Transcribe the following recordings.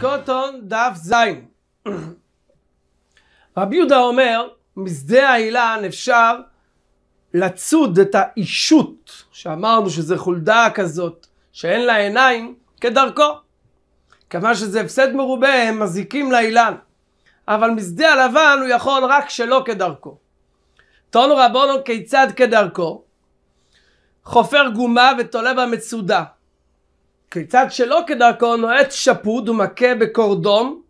קוטון דף זין. רבי יהודה אומר, משדה האילן אפשר לצוד את האישות, שאמרנו שזה חולדה כזאת, שאין לה עיניים, כדרכו. כיוון שזה הפסד מרובה, הם מזיקים לאילן. אבל משדה הלבן הוא יכול רק שלא כדרכו. תונו רבונו כיצד כדרכו? חופר גומה ותולה בה מצודה. כיצד שלא כדרכו נועץ שפוד ומכה בקורדום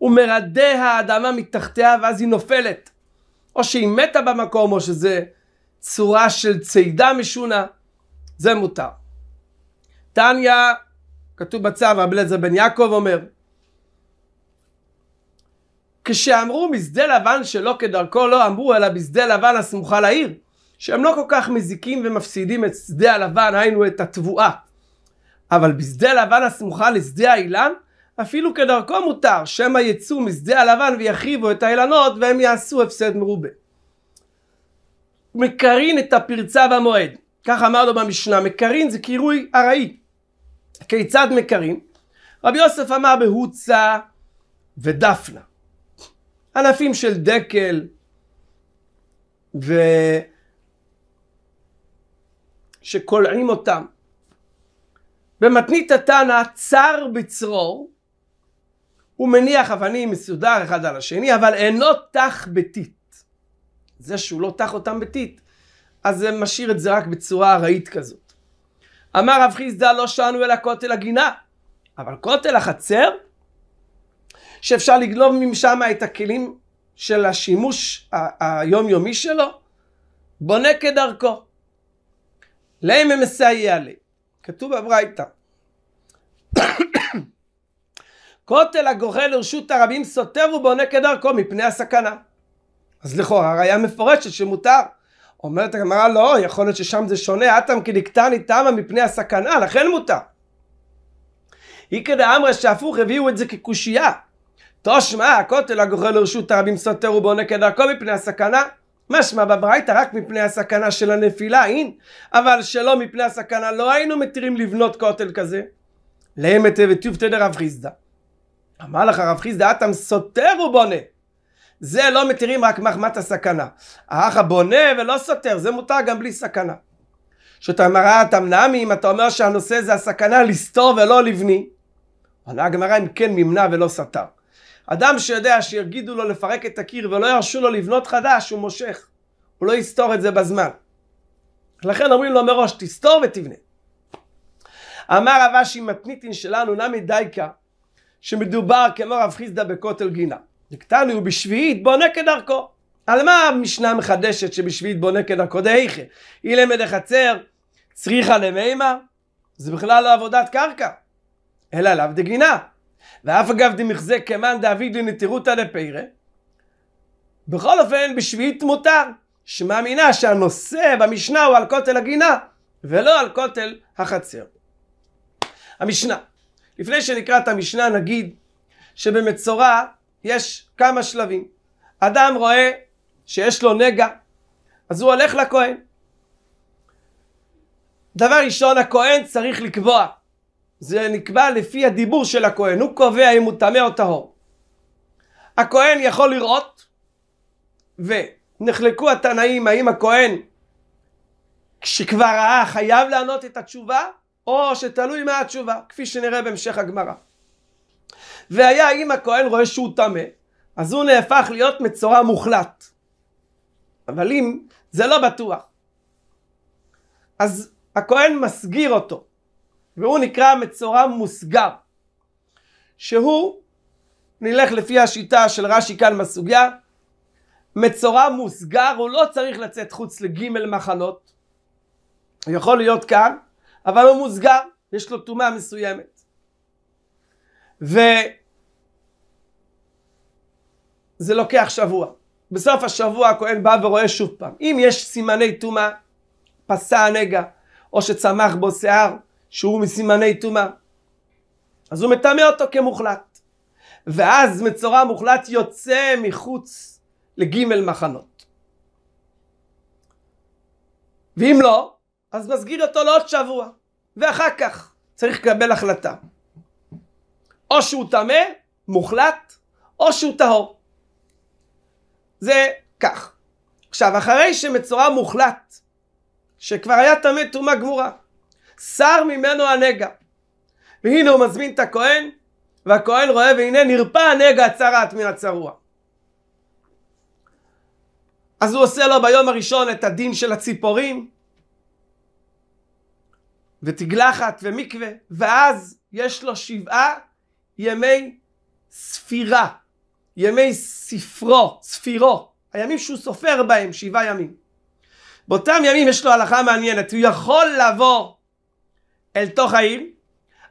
ומרדה האדמה מתחתיה ואז היא נופלת. או שהיא מתה במקום או שזה צורה של צידה משונה. זה מותר. תניא, כתוב בצו, רבי אליעזר בן יעקב אומר כשאמרו משדה לבן שלא כדרכו לא אמרו אלא בשדה לבן הסמוכה לעיר שהם לא כל כך מזיקים ומפסידים את שדה הלבן היינו את התבואה אבל בשדה לבן הסמוכה לשדה האילן אפילו כדרכו מותר שמא יצאו משדה הלבן ויחריבו את האילנות והם יעשו הפסד מרובה. מקרין את הפרצה במועד כך אמר לו במשנה מקרין זה קירוי ארעי כיצד מקרין? רבי יוסף אמר בהוצה ודפנה ענפים של דקל ו... שקולעים אותם. במתנית התנא צר בצרור הוא מניח אבנים מסודר אחד על השני אבל אינו תח בטיט. זה שהוא לא תח אותם בטיט אז זה משאיר את זה רק בצורה ארעית כזאת. אמר רב חיסדא לא שאנו אלא כותל הגינה אבל כותל החצר שאפשר לגלוב משם את הכלים של השימוש היומיומי שלו, בונה כדרכו. להם מסייע לי. כתוב בברייתא. כותל הגוחה לרשות הרבים סותר ובונה כדרכו מפני הסכנה. אז לכאורה ראיה מפורשת שמותר. אומרת הגמרא לא, יכול להיות ששם זה שונה, אטם כדקטני תמה מפני הסכנה, לכן מותר. איקרא אמרה שהפוך הביאו את זה כקושייה. תושמע הכותל הגוחה לרשות הרבים סותר ובונה כדרכו מפני הסכנה משמע בברייתא רק מפני הסכנה של הנפילה אין. אבל שלא מפני הסכנה לא היינו מתירים לבנות כותל כזה. לאמת וטיובתא דרב חיסדא. אמר לך רב חיסדא אתם סותר ובונה. זה לא מתירים רק מחמת הסכנה. האח הבונה ולא סותר זה מותר גם בלי סכנה. שאתה אומר אתה מנעמי אם אתה אומר שהנושא זה הסכנה לסתור ולא לבני עונה הגמרא אם כן ממנע ולא סתר אדם שיודע שיגידו לו לפרק את הקיר ולא ירשו לו לבנות חדש, הוא מושך. הוא לא יסתור את זה בזמן. לכן אומרים לו מראש, תסתור ותבנה. אמר רב אשי מתניתין שלנו נמי דייקה, שמדובר כמו רב חיסדא בכותל גינה. נקטנו הוא בשביעית בונה כדרכו. על מה המשנה מחדשת שבשביעית בונה כדרכו? דהיכי. אי למד החצר צריכה למימה? זה בכלל לא עבודת קרקע, אלא לאו דגינה. ואף אגב דמחזה כמאן דאביד לנטירותא דפירא בכל אופן בשביעית מותר שמאמינה שהנושא במשנה הוא על כותל הגינה ולא על כותל החצר. המשנה. לפני שנקרא את המשנה נגיד שבמצורע יש כמה שלבים. אדם רואה שיש לו נגע אז הוא הולך לכהן. דבר ראשון הכהן צריך לקבוע זה נקבע לפי הדיבור של הכהן, הוא קובע אם הוא טמא או טהור. הכהן יכול לראות, ונחלקו התנאים האם הכהן שכבר ראה חייב לענות את התשובה, או שתלוי מה התשובה, כפי שנראה בהמשך הגמרא. והיה אם הכהן רואה שהוא טמא, אז הוא נהפך להיות מצורע מוחלט. אבל אם זה לא בטוח, אז הכהן מסגיר אותו. והוא נקרא מצורע מוסגר שהוא נלך לפי השיטה של רש"י כאן בסוגיה מצורע מוסגר הוא לא צריך לצאת חוץ לגימל מחנות. הוא יכול להיות כאן אבל הוא מוסגר יש לו טומאה מסוימת. וזה לוקח שבוע. בסוף השבוע הכהן בא ורואה שוב פעם אם יש סימני טומאה פסע הנגע או שצמח בו שיער שהוא מסימני טומאה. אז הוא מטמא אותו כמוחלט. ואז מצורע מוחלט יוצא מחוץ לגימל מחנות. ואם לא, אז מסגיר אותו לעוד שבוע. ואחר כך צריך לקבל החלטה. או שהוא טמא, מוחלט, או שהוא טהור. זה כך. עכשיו, אחרי שמצורע מוחלט, שכבר היה טמא טומאה גמורה, שר ממנו הנגע. והנה הוא מזמין את הכהן, והכהן רואה והנה נרפא הנגע הצרעת מן הצרוע. אז הוא עושה לו ביום הראשון את הדין של הציפורים, ותגלחת ומקווה, ואז יש לו שבעה ימי ספירה, ימי ספרו, ספירו, הימים שהוא סופר בהם, שבעה ימים. באותם ימים יש לו הלכה מעניינת, הוא יכול לבוא אל תוך העיר,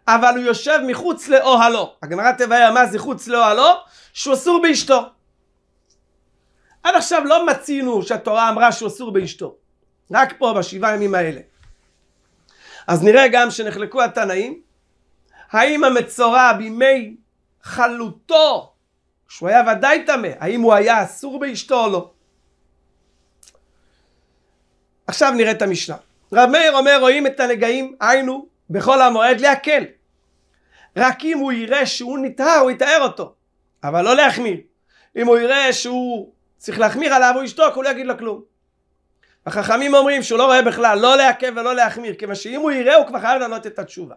אבל הוא יושב מחוץ לאוהלו. הגמרא תבהר מה זה חוץ לאוהלו? שהוא אסור באשתו. עד עכשיו לא מצינו שהתורה אמרה שהוא אסור באשתו. רק פה בשבעה ימים האלה. אז נראה גם שנחלקו התנאים, האם המצורע בימי חלוטו, שהוא היה ודאי טמא, האם הוא היה אסור באשתו או לא? עכשיו נראה את המשנה. רב מאיר אומר רואים את הנגעים, היינו, בכל המועד להקל. רק אם הוא יראה שהוא נטהר הוא יטהר אותו, אבל לא להחמיר. אם הוא יראה שהוא צריך להחמיר עליו הוא ישתוק, הוא לא יגיד לו כלום. החכמים אומרים שהוא לא רואה בכלל, לא לעכב ולא להחמיר, כיוון שאם הוא יראה הוא כבר חייב לענות את התשובה.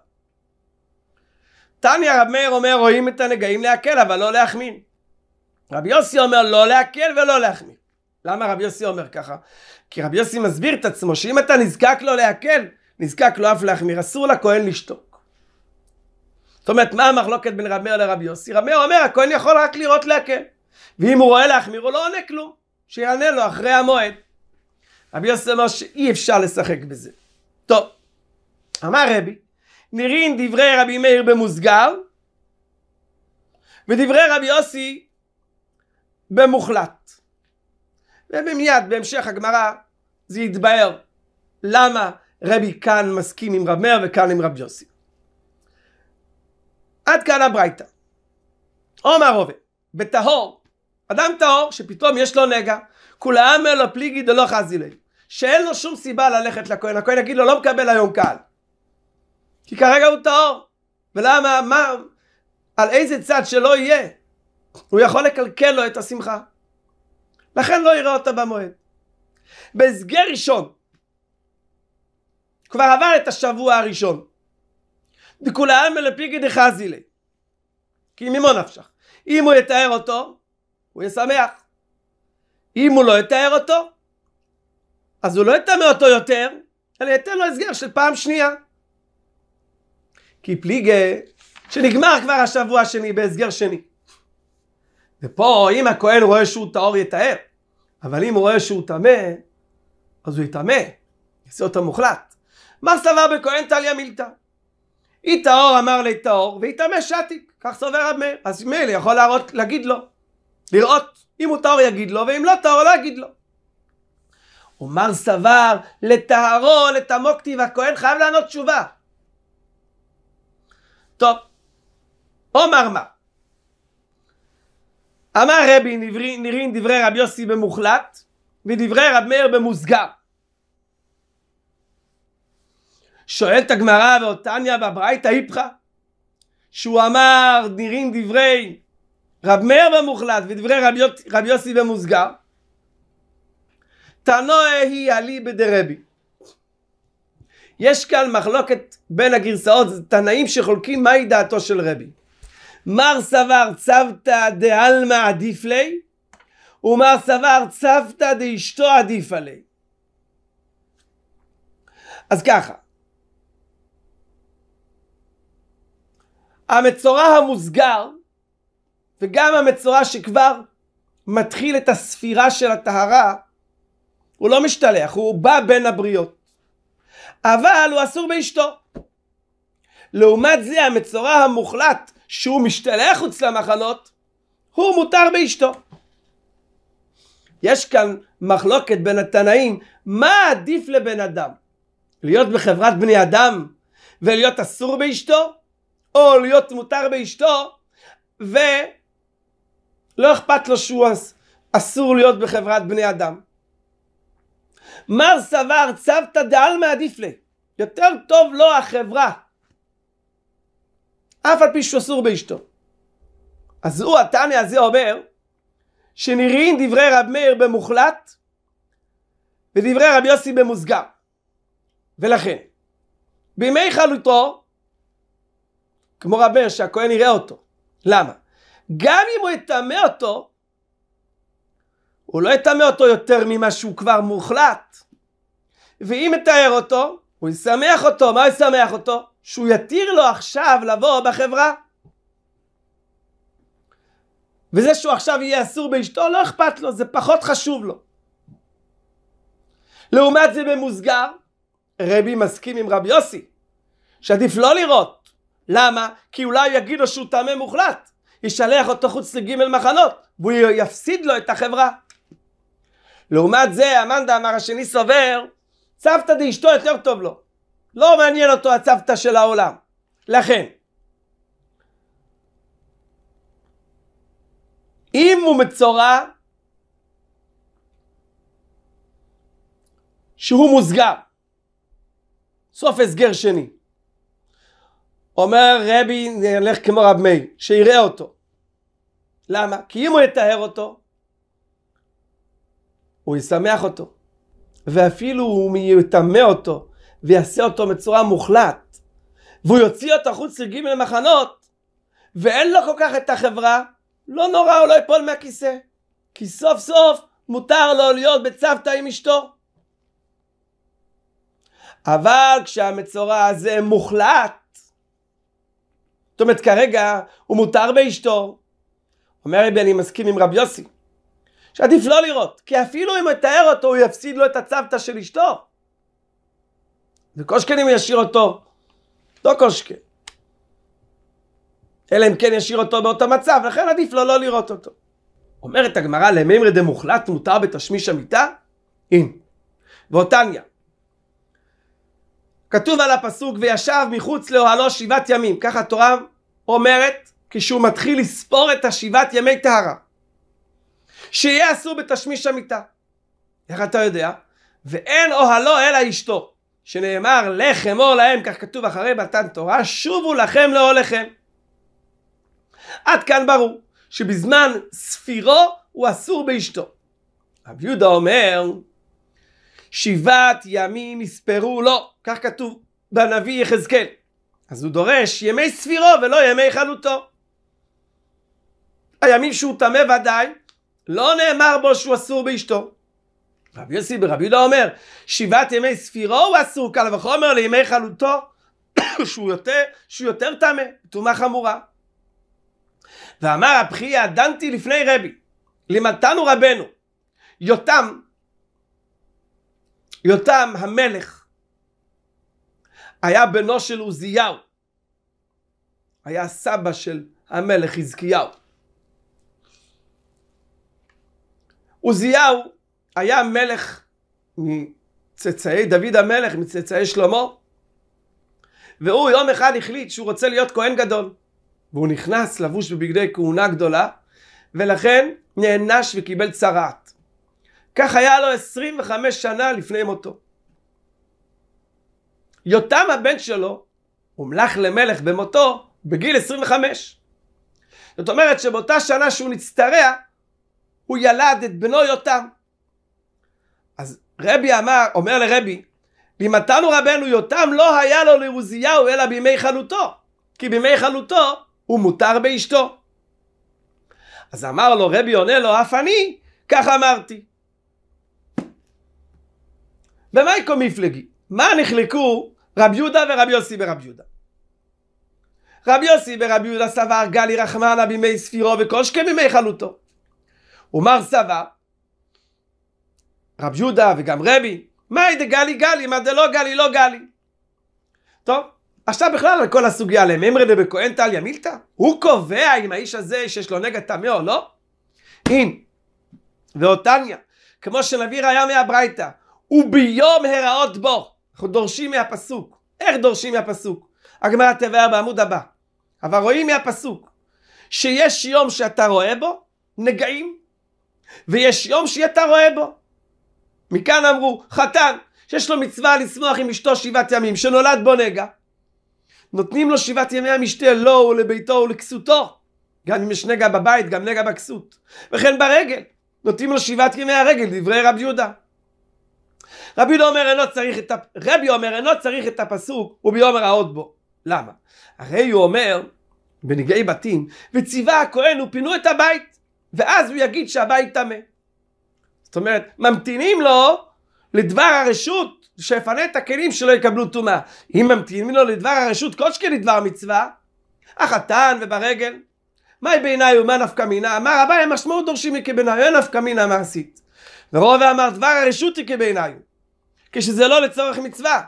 תניא רב מאיר אומר רואים את הנגעים להקל אבל לא להחמיר. רבי יוסי אומר לא להקל ולא להחמיר. למה רבי יוסי אומר ככה? כי רבי יוסי מסביר את עצמו שאם אתה נזקק לו להקל, נזקק לו אף להחמיר, אסור לכהן לשתוק. זאת אומרת, מה המחלוקת בין רב מאיר לרבי יוסי? רב מאיר אומר, הכהן יכול רק לראות להקל. ואם הוא רואה להחמיר, הוא לא עונה כלום. שיענה לו אחרי המועד. רבי יוסי אומר שאי אפשר לשחק בזה. טוב, אמר רבי, נראים דברי רבי מאיר במוסגר, ודברי רבי יוסי במוחלט. ומיד בהמשך הגמרא זה יתבהר למה רבי כאן מסכים עם רב מאיר וכאן עם רבי יוסי. עד כאן הברייתא. עומר רובה, בטהור, אדם טהור שפתאום יש לו נגע, כולם אלו פליגי דלא חזי ליה, שאין לו שום סיבה ללכת לכהן, הכהן יגיד לו לא מקבל היום קהל, כי כרגע הוא טהור, ולמה, מה, על איזה צד שלא יהיה, הוא יכול לקלקל לו את השמחה, לכן לא יראה אותה במועד. בהסגר ראשון, כבר עבר את השבוע הראשון, דכולם מלפיגי דחזי ליה, כי ממו נפשך, אם הוא יתאר אותו, הוא ישמח. אם הוא לא יתאר אותו, אז הוא לא יטמא אותו יותר, אלא ייתן לו הסגר של פעם שנייה. כי פליגה, שנגמר כבר השבוע השני בהסגר שני. ופה אם הכהן רואה שהוא טהור יטהר, אבל אם הוא רואה שהוא טמא, אז הוא יטמא, יעשה אותו מוחלט. מה סבר בכהן טליה מילתא? אי טהור אמר לי טהור, ויטמא שתיק, כך סובר רב מאיר. אז מילא יכול להראות, להגיד לו, לראות אם הוא טהור יגיד לו, ואם לא טהור לא יגיד לו. ומר סבר לטהרו לטמאו כתיב הכהן חייב לענות תשובה. טוב, אומר מה? אמר רבי נראים דברי רבי יוסי במוחלט ודברי רב מאיר במוסגר. שואלת הגמרא ואותניה בברייתא איפכא שהוא אמר נראים דברי רב מאיר במוחלט ודברי רבי, רב יוסי במוסגר תנועה היא עלי בדרבי יש כאן מחלוקת בין הגרסאות, תנאים שחולקים מהי דעתו של רבי. מר סבר צוותא דעלמא עדיף לי, ומר סבר צוותא דאשתו עדיף עלי. אז ככה, המצורע המוסגר וגם המצורע שכבר מתחיל את הספירה של הטהרה, הוא לא משתלח, הוא בא בין הבריות. אבל הוא אסור באשתו. לעומת זה המצורע המוחלט שהוא משתלח חוץ למחנות, הוא מותר באשתו. יש כאן מחלוקת בין התנאים, מה עדיף לבן אדם? להיות בחברת בני אדם ולהיות אסור באשתו? או להיות מותר באשתו ולא אכפת לו שהוא אסור להיות בחברת בני אדם? מר סבר צוותא דעלמא עדיף לי. יותר טוב לו החברה אף על פי שהוא אסור באשתו. אז הוא, התניא הזה אומר, שנראים דברי רב מאיר במוחלט, ודברי רב יוסי במוסגר. ולכן, בימי חלוטו, כמו רב מאיר שהכהן יראה אותו. למה? גם אם הוא יטמא אותו, הוא לא יטמא אותו יותר ממה שהוא כבר מוחלט. ואם יתאר אותו, הוא ישמח אותו. מה ישמח אותו? שהוא יתיר לו עכשיו לבוא בחברה. וזה שהוא עכשיו יהיה אסור באשתו, לא אכפת לו, זה פחות חשוב לו. לעומת זה במוסגר, רבי מסכים עם רבי יוסי, שעדיף לא לראות. למה? כי אולי יגיד לו שהוא טמא מוחלט. ישלח אותו חוץ לגימל מחנות, והוא יפסיד לו את החברה. לעומת זה, המנדה אמר השני סובר, צוותא דאשתו יותר טוב לו. לא מעניין אותו הצוותא של העולם. לכן, אם הוא מצורע, שהוא מוסגר, סוף הסגר שני. אומר רבי נלך כמו רב מאיר, שיראה אותו. למה? כי אם הוא יטהר אותו, הוא ישמח אותו. ואפילו הוא יטמא אותו ויעשה אותו בצורה מוחלט, והוא יוציא אותו חוץ לגימל מחנות, ואין לו כל כך את החברה, לא נורא, הוא לא ייפול מהכיסא. כי סוף סוף מותר לו להיות בצוותא עם אשתו. אבל כשהמצורע הזה מוחלט, זאת אומרת כרגע הוא מותר באשתו, אומר רבי אני מסכים עם רבי יוסי, שעדיף לא לראות, כי אפילו אם יתאר אותו הוא יפסיד לו את הצוותא של אשתו. וקושקן אם ישאיר אותו, לא קושקן. אלא אם כן ישאיר אותו באותו מצב, לכן עדיף לו לא לראות אותו. אומרת הגמרא למימרי דמוחלט מותר בתשמיש המיטה? אין. ואותניה. כתוב על הפסוק וישב מחוץ לאוהלו שבעת ימים, ככה התורה אומרת כשהוא מתחיל לספור את השבעת ימי טהרה. שיהיה אסור בתשמיש המיטה. איך אתה יודע? ואין אוהלו אלא אשתו, שנאמר לך אמור להם, כך כתוב אחרי מתן תורה, שובו לכם לאוהליכם. עד כאן ברור שבזמן ספירו הוא אסור באשתו. רב יהודה אומר שבעת ימים יספרו לו, כך כתוב בנביא יחזקאל. אז הוא דורש ימי ספירו ולא ימי חלוטו. הימים שהוא טמא ודאי, לא נאמר בו שהוא אסור באשתו. רבי יוסי ברבי יהודה אומר, שבעת ימי ספירו הוא אסור, קל וחומר לימי חלוטו, שהוא יותר, שהוא יותר טמא, טומאה חמורה. ואמר הבכייה דנתי לפני רבי, לימדתנו רבנו, יותם, יותם המלך, היה בנו של עוזיהו, היה סבא של המלך חזקיהו. עוזיהו היה מלך מצאצאי דוד המלך, מצאצאי שלמה, והוא יום אחד החליט שהוא רוצה להיות כהן גדול. והוא נכנס לבוש בבגדי כהונה גדולה, ולכן נענש וקיבל צרעת. כך היה לו 25 שנה לפני מותו. יותם הבן שלו הומלך למלך במותו בגיל 25. זאת אומרת שבאותה שנה שהוא נצטרע, הוא ילד את בנו יותם. אז רבי אמר, אומר לרבי, לימדתנו רבנו יותם לא היה לו לעוזיהו אלא בימי חלוטו, כי בימי חלוטו הוא מותר באשתו. אז אמר לו רבי עונה לו, אף אני, כך אמרתי. ומייקו מפלגי? מה נחלקו רבי יהודה ורבי יוסי ברבי יהודה? רבי יוסי ברבי יהודה סבר גלי רחמנה בימי ספירו שכם בימי חלוטו. ומר סבר, רבי יהודה וגם רבי, מאי דגלי גלי, מה דלא גלי לא גלי. טוב, עכשיו בכלל על כל הסוגיה לממרא דבכהן טליה מילתא, הוא קובע אם האיש הזה שיש לו נגע טמא או לא? אם ואותניה, כמו שנביא ראיה מהברייתא, וביום הראות בו, אנחנו דורשים מהפסוק. איך דורשים מהפסוק? הגמרא תבאר בעמוד הבא. אבל רואים מהפסוק שיש יום שאתה רואה בו נגעים, ויש יום שאתה רואה בו. מכאן אמרו, חתן, שיש לו מצווה לשמוח עם אשתו שבעת ימים, שנולד בו נגע, נותנים לו שבעת ימי המשתה לו ולביתו ולכסותו. גם אם יש נגע בבית, גם נגע בכסות. וכן ברגל, נותנים לו שבעת ימי הרגל, דברי רבי יהודה. רבי יהודה אומר אינו צריך את, הפ... רבי אומר אינו צריך את הפסוק וביומר העוד בו. למה? הרי הוא אומר בנגעי בתים, וציווה הכהן ופינו את הבית, ואז הוא יגיד שהבית טמא. זאת אומרת, ממתינים לו לדבר הרשות שיפנה את הכלים שלא יקבלו טומאה. אם ממתינים לו לדבר הרשות שכן לדבר מצווה, החתן וברגל. מהי בעיניי ומה נפקא מינה? אמר אביי המשמעות דורשים היא כבעיניי, אין נפקא מינה מעשית. ורוב אמר דבר הרשות היא כבעיניי, כשזה לא לצורך מצווה.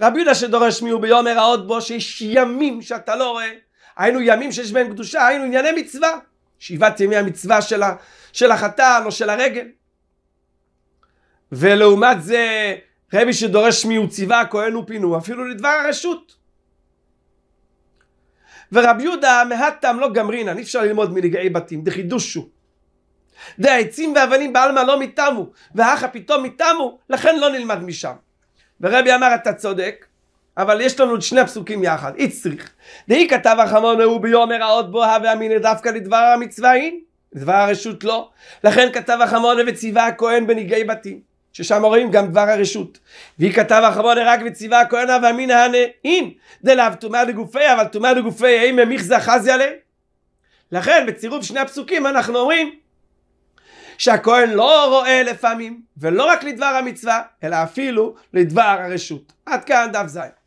רבי יהודה שדורש מי הוא ביום הרעות בו שיש ימים שאתה לא רואה, היינו ימים שיש בהם קדושה, היינו ענייני מצווה. שבעת ימי המצווה של, ה, של החתן או של הרגל. ולעומת זה רבי שדורש מי הוא ציווה הכהן ופינו אפילו לדבר הרשות. ורבי יהודה מהתם לא גמרינן אי אפשר ללמוד מנגעי בתים דחידושו. דעצים ואבנים בעלמא לא מתמו והכה פתאום מתמו לכן לא נלמד משם. ורבי אמר אתה צודק אבל יש לנו את שני הפסוקים יחד, איצטריך. דהי כתב החמון הוא ביומר האות בו הווה אמינא דווקא לדבר המצווה אין, לדבר הרשות לא. לכן כתב החמון וציווה הכהן בנגעי בתים, ששם רואים גם דבר הרשות. והיא כתב החמון רק וציווה הכהן הווה אמינא הנא אין, דלאו טומאה לגופי, אבל טומאה לגופי אין ממיכזה חזי עליה. לכן בצירוף שני הפסוקים אנחנו אומרים שהכהן לא רואה לפעמים, ולא רק לדבר המצווה, אלא אפילו לדבר הרשות. עד כאן דף זין.